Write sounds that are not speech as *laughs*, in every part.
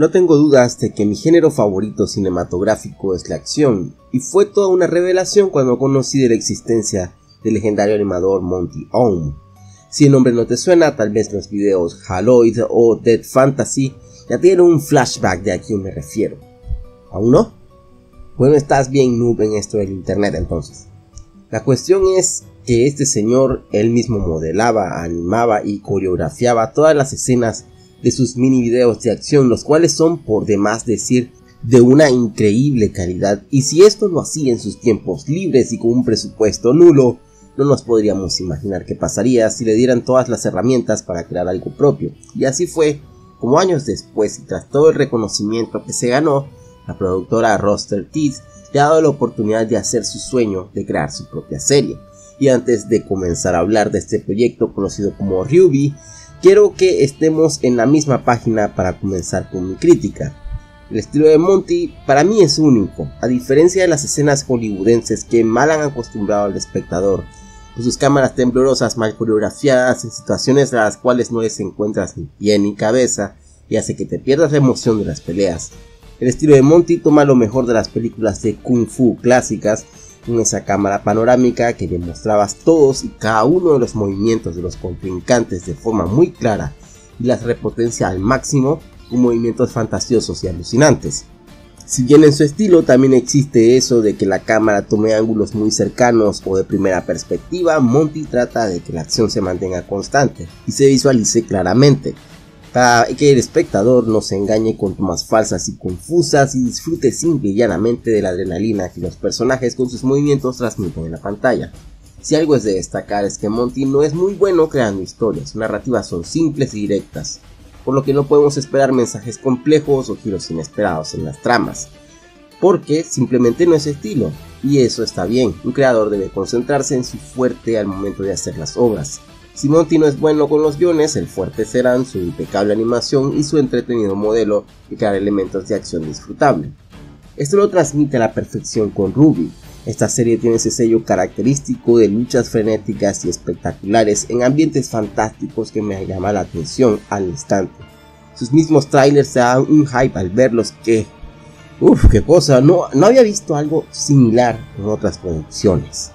No tengo dudas de que mi género favorito cinematográfico es la acción, y fue toda una revelación cuando conocí de la existencia del legendario animador Monty Oum. Si el nombre no te suena, tal vez los videos Haloid o Dead Fantasy ya tienen un flashback de a quién me refiero. ¿Aún no? Bueno, estás bien noob en esto del internet entonces. La cuestión es que este señor él mismo modelaba, animaba y coreografiaba todas las escenas de sus mini videos de acción, los cuales son por demás decir de una increíble calidad y si esto lo hacía en sus tiempos libres y con un presupuesto nulo, no nos podríamos imaginar qué pasaría si le dieran todas las herramientas para crear algo propio. Y así fue como años después y tras todo el reconocimiento que se ganó, la productora Roster Teeth le ha dado la oportunidad de hacer su sueño de crear su propia serie. Y antes de comenzar a hablar de este proyecto conocido como Ruby, quiero que estemos en la misma página para comenzar con mi crítica. El estilo de Monty para mí es único, a diferencia de las escenas hollywoodenses que mal han acostumbrado al espectador, con sus cámaras temblorosas mal coreografiadas en situaciones a las cuales no les encuentras ni pie ni cabeza y hace que te pierdas la emoción de las peleas. El estilo de Monty toma lo mejor de las películas de kung fu clásicas con esa cámara panorámica que demostrabas todos y cada uno de los movimientos de los contrincantes de forma muy clara y las repotencia al máximo con movimientos fantasiosos y alucinantes. Si bien en su estilo también existe eso de que la cámara tome ángulos muy cercanos o de primera perspectiva, Monty trata de que la acción se mantenga constante y se visualice claramente, que el espectador no se engañe con tomas falsas y confusas y disfrute simple y llanamente de la adrenalina que los personajes con sus movimientos transmiten en la pantalla. Si algo es de destacar es que Monty no es muy bueno creando historias, sus narrativas son simples y directas, por lo que no podemos esperar mensajes complejos o giros inesperados en las tramas, porque simplemente no es estilo, y eso está bien, un creador debe concentrarse en su fuerte al momento de hacer las obras, si Monty no es bueno con los guiones, el fuerte serán su impecable animación y su entretenido modelo de crear elementos de acción disfrutable. Esto lo transmite a la perfección con Ruby. Esta serie tiene ese sello característico de luchas frenéticas y espectaculares en ambientes fantásticos que me llama la atención al instante. Sus mismos trailers se dan un hype al verlos que... Uff, qué cosa, no, no había visto algo similar en otras producciones.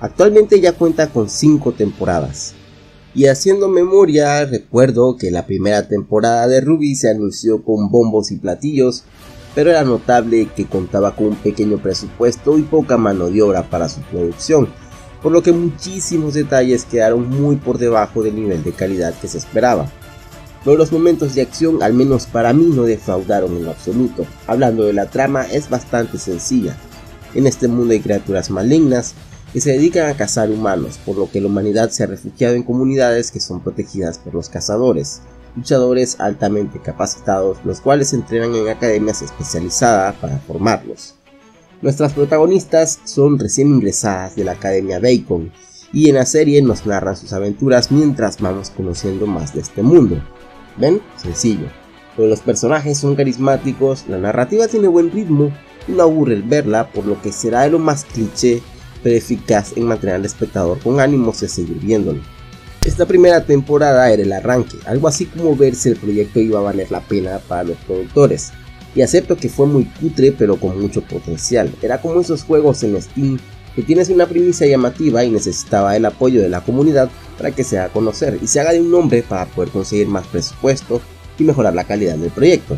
Actualmente ya cuenta con 5 temporadas, y haciendo memoria, recuerdo que la primera temporada de Ruby se anunció con bombos y platillos, pero era notable que contaba con un pequeño presupuesto y poca mano de obra para su producción, por lo que muchísimos detalles quedaron muy por debajo del nivel de calidad que se esperaba. Pero los momentos de acción, al menos para mí, no defraudaron en absoluto. Hablando de la trama, es bastante sencilla. En este mundo hay criaturas malignas, que se dedican a cazar humanos, por lo que la humanidad se ha refugiado en comunidades que son protegidas por los cazadores, luchadores altamente capacitados, los cuales se entrenan en academias especializadas para formarlos. Nuestras protagonistas son recién ingresadas de la Academia Bacon, y en la serie nos narran sus aventuras mientras vamos conociendo más de este mundo. ¿Ven? Sencillo. Pero los personajes son carismáticos, la narrativa tiene buen ritmo no aburre el verla, por lo que será de lo más cliché pero eficaz en mantener al espectador con ánimos de seguir viéndolo. Esta primera temporada era el arranque, algo así como ver si el proyecto iba a valer la pena para los productores. Y acepto que fue muy cutre pero con mucho potencial. Era como esos juegos en Steam que tienes una primicia llamativa y necesitaba el apoyo de la comunidad para que se haga conocer y se haga de un nombre para poder conseguir más presupuesto y mejorar la calidad del proyecto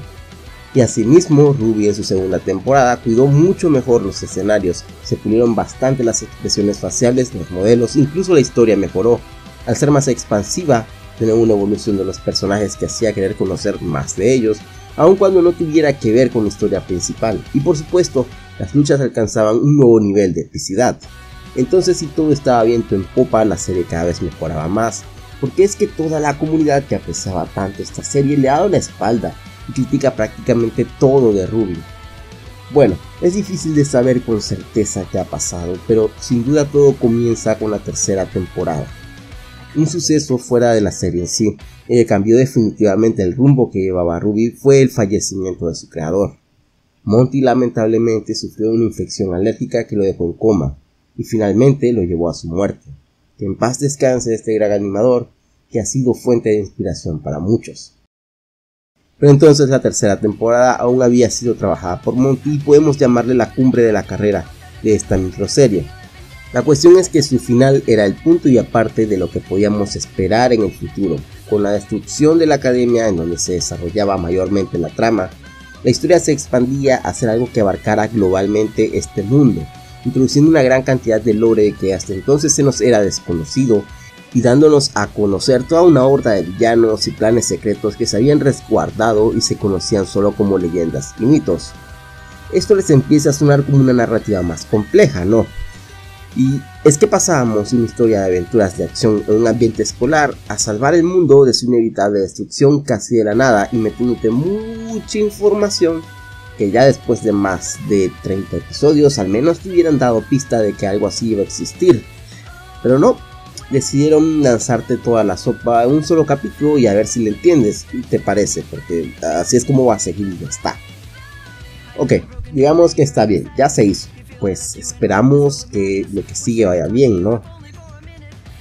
y asimismo Ruby en su segunda temporada cuidó mucho mejor los escenarios, se pulieron bastante las expresiones faciales los modelos, incluso la historia mejoró, al ser más expansiva, tener una evolución de los personajes que hacía querer conocer más de ellos, aun cuando no tuviera que ver con la historia principal, y por supuesto, las luchas alcanzaban un nuevo nivel de epicidad. Entonces si todo estaba viento en popa, la serie cada vez mejoraba más, porque es que toda la comunidad que apreciaba tanto esta serie le ha dado la espalda critica prácticamente todo de Ruby. Bueno, es difícil de saber con certeza qué ha pasado, pero sin duda todo comienza con la tercera temporada. Un suceso fuera de la serie en sí, que cambió definitivamente el rumbo que llevaba Ruby fue el fallecimiento de su creador. Monty lamentablemente sufrió una infección alérgica que lo dejó en coma, y finalmente lo llevó a su muerte. Que en paz descanse este gran animador, que ha sido fuente de inspiración para muchos. Pero entonces la tercera temporada aún había sido trabajada por Monty y podemos llamarle la cumbre de la carrera de esta microserie. La cuestión es que su final era el punto y aparte de lo que podíamos esperar en el futuro. Con la destrucción de la academia en donde se desarrollaba mayormente la trama, la historia se expandía a ser algo que abarcara globalmente este mundo, introduciendo una gran cantidad de lore que hasta entonces se nos era desconocido y dándonos a conocer toda una horda de villanos y planes secretos que se habían resguardado y se conocían solo como leyendas y mitos. Esto les empieza a sonar como una narrativa más compleja, ¿no? Y es que pasábamos una historia de aventuras de acción en un ambiente escolar a salvar el mundo de su inevitable destrucción casi de la nada y metiéndote mucha información que ya después de más de 30 episodios al menos te hubieran dado pista de que algo así iba a existir. Pero no, decidieron lanzarte toda la sopa en un solo capítulo y a ver si le entiendes y te parece, porque así es como va a seguir y ya está. Ok, digamos que está bien, ya se hizo. Pues esperamos que lo que sigue vaya bien, ¿no?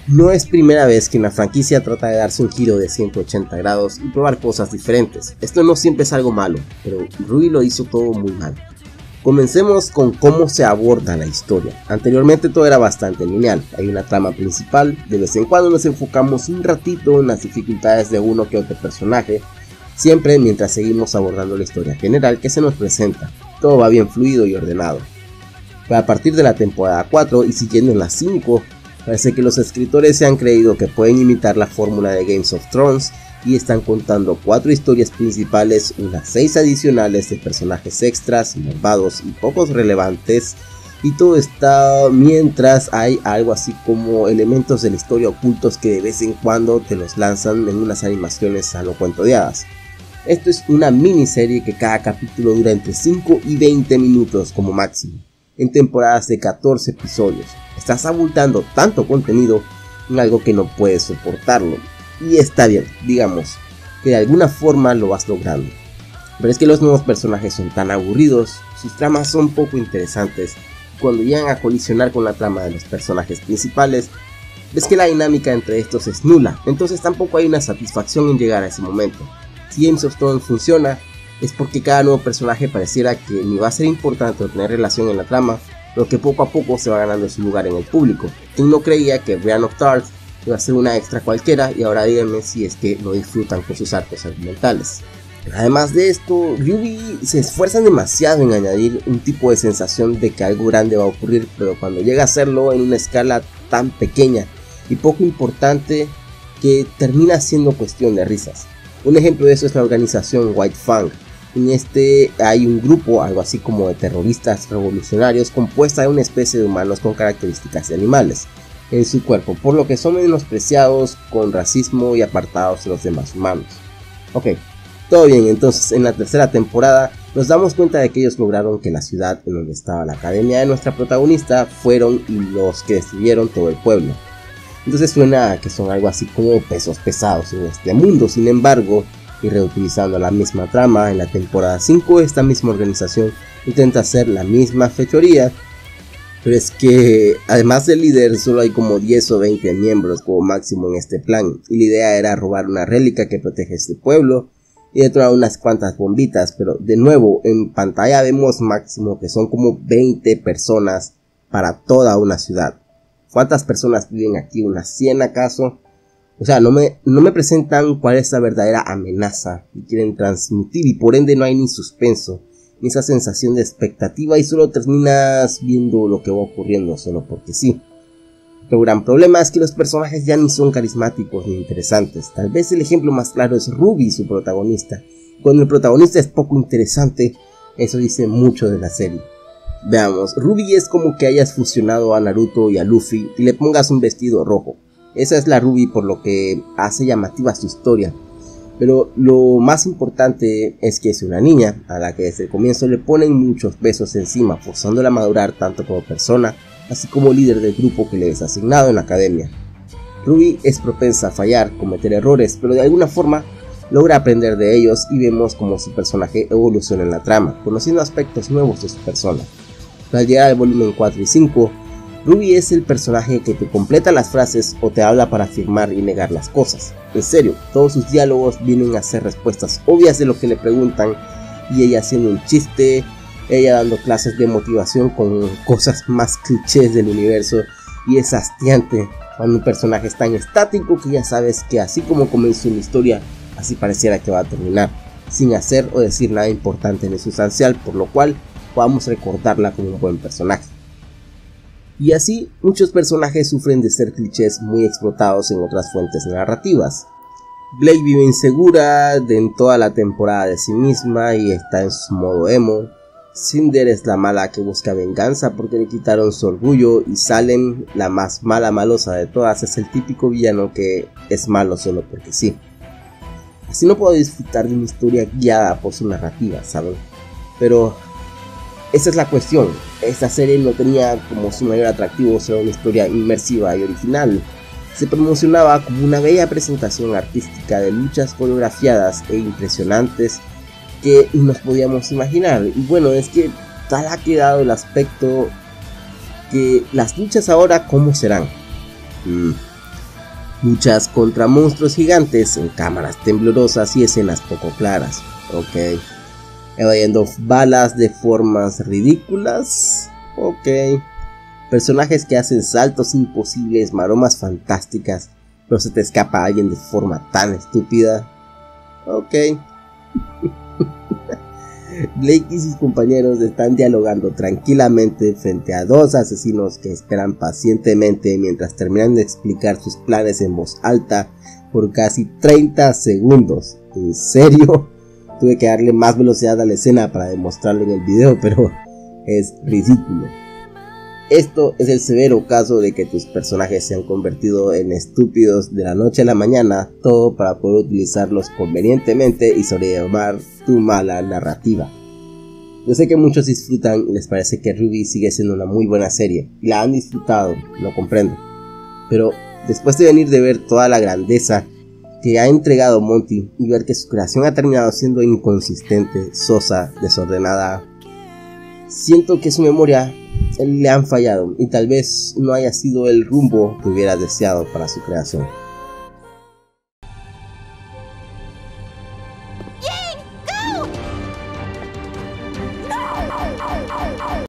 No es primera vez que una franquicia trata de darse un giro de 180 grados y probar cosas diferentes. Esto no siempre es algo malo, pero Ruby lo hizo todo muy mal. Comencemos con cómo se aborda la historia. Anteriormente todo era bastante lineal, hay una trama principal, de vez en cuando nos enfocamos un ratito en las dificultades de uno que otro personaje, siempre mientras seguimos abordando la historia general que se nos presenta. Todo va bien fluido y ordenado. Pero a partir de la temporada 4 y siguiendo en la 5, parece que los escritores se han creído que pueden imitar la fórmula de Games of Thrones y están contando cuatro historias principales, unas seis adicionales de personajes extras, malvados y pocos relevantes. Y todo está mientras hay algo así como elementos de la historia ocultos que de vez en cuando te los lanzan en unas animaciones a lo cuento de hadas. Esto es una miniserie que cada capítulo dura entre 5 y 20 minutos como máximo, en temporadas de 14 episodios. Estás abultando tanto contenido en algo que no puedes soportarlo y está bien, digamos, que de alguna forma lo vas logrando. Pero es que los nuevos personajes son tan aburridos, sus tramas son poco interesantes, cuando llegan a colisionar con la trama de los personajes principales, ves que la dinámica entre estos es nula, entonces tampoco hay una satisfacción en llegar a ese momento. Si Games of Thrones funciona, es porque cada nuevo personaje pareciera que ni va a ser importante tener relación en la trama, pero que poco a poco se va ganando su lugar en el público. Quien no creía que Brian of iba a ser una extra cualquiera y ahora díganme si es que lo disfrutan con sus arcos argumentales. Además de esto, Ruby se esfuerzan demasiado en añadir un tipo de sensación de que algo grande va a ocurrir, pero cuando llega a hacerlo en una escala tan pequeña y poco importante que termina siendo cuestión de risas. Un ejemplo de eso es la organización White Fang. En este hay un grupo, algo así como de terroristas revolucionarios, compuesta de una especie de humanos con características de animales en su cuerpo, por lo que son menospreciados con racismo y apartados de los demás humanos. Ok, todo bien, entonces en la tercera temporada nos damos cuenta de que ellos lograron que la ciudad en donde estaba la academia de nuestra protagonista fueron los que destruyeron todo el pueblo. Entonces suena que son algo así como pesos pesados en este mundo, sin embargo, y reutilizando la misma trama, en la temporada 5 esta misma organización intenta hacer la misma fechoría pero es que además del líder solo hay como 10 o 20 miembros como máximo en este plan. Y la idea era robar una rélica que protege este pueblo y detonar unas cuantas bombitas. Pero de nuevo en pantalla vemos máximo que son como 20 personas para toda una ciudad. ¿Cuántas personas viven aquí? ¿Unas 100 acaso? O sea, no me, no me presentan cuál es la verdadera amenaza que quieren transmitir y por ende no hay ni suspenso esa sensación de expectativa y solo terminas viendo lo que va ocurriendo solo porque sí. El gran problema es que los personajes ya ni son carismáticos ni interesantes. Tal vez el ejemplo más claro es Ruby, su protagonista. Cuando el protagonista es poco interesante, eso dice mucho de la serie. Veamos, Ruby es como que hayas fusionado a Naruto y a Luffy y le pongas un vestido rojo. Esa es la Ruby por lo que hace llamativa su historia, pero lo más importante es que es una niña a la que desde el comienzo le ponen muchos pesos encima, forzándola a madurar tanto como persona, así como líder del grupo que le es asignado en la academia. Ruby es propensa a fallar, cometer errores, pero de alguna forma logra aprender de ellos y vemos cómo su personaje evoluciona en la trama, conociendo aspectos nuevos de su persona. Al llegar al volumen 4 y 5, Ruby es el personaje que te completa las frases o te habla para afirmar y negar las cosas. En serio, todos sus diálogos vienen a ser respuestas obvias de lo que le preguntan y ella haciendo un chiste, ella dando clases de motivación con cosas más clichés del universo y es hastiante cuando un personaje es tan estático que ya sabes que así como comenzó una historia, así pareciera que va a terminar, sin hacer o decir nada importante ni sustancial, por lo cual podamos recordarla como un buen personaje. Y así, muchos personajes sufren de ser clichés muy explotados en otras fuentes narrativas. Blake vive insegura en toda la temporada de sí misma y está en su modo emo. Cinder es la mala que busca venganza porque le quitaron su orgullo y Salem, la más mala malosa de todas, es el típico villano que es malo solo porque sí. Así no puedo disfrutar de una historia guiada por su narrativa, ¿saben? Pero esa es la cuestión. Esta serie no tenía como su mayor atractivo ser una historia inmersiva y original. Se promocionaba como una bella presentación artística de luchas coreografiadas e impresionantes que nos podíamos imaginar. Y bueno, es que tal ha quedado el aspecto que las luchas ahora cómo serán. Mm. Luchas contra monstruos gigantes en cámaras temblorosas y escenas poco claras. Ok evadiendo balas de formas ridículas. Ok. Personajes que hacen saltos imposibles, maromas fantásticas, pero se te escapa alguien de forma tan estúpida. Ok. *laughs* Blake y sus compañeros están dialogando tranquilamente frente a dos asesinos que esperan pacientemente mientras terminan de explicar sus planes en voz alta por casi 30 segundos. ¿En serio? Tuve que darle más velocidad a la escena para demostrarlo en el video, *laughs* pero es ridículo. Esto es el severo caso de que tus personajes se han convertido en estúpidos de la noche a la mañana, todo para poder utilizarlos convenientemente y sobrellevar tu mala narrativa. Yo sé que muchos disfrutan y les parece que Ruby sigue siendo una muy buena serie, y la han disfrutado, lo comprendo. Pero después de venir de ver toda la grandeza que ha entregado Monty y ver que su creación ha terminado siendo inconsistente, sosa, desordenada. Siento que su memoria le han fallado y tal vez no haya sido el rumbo que hubiera deseado para su creación.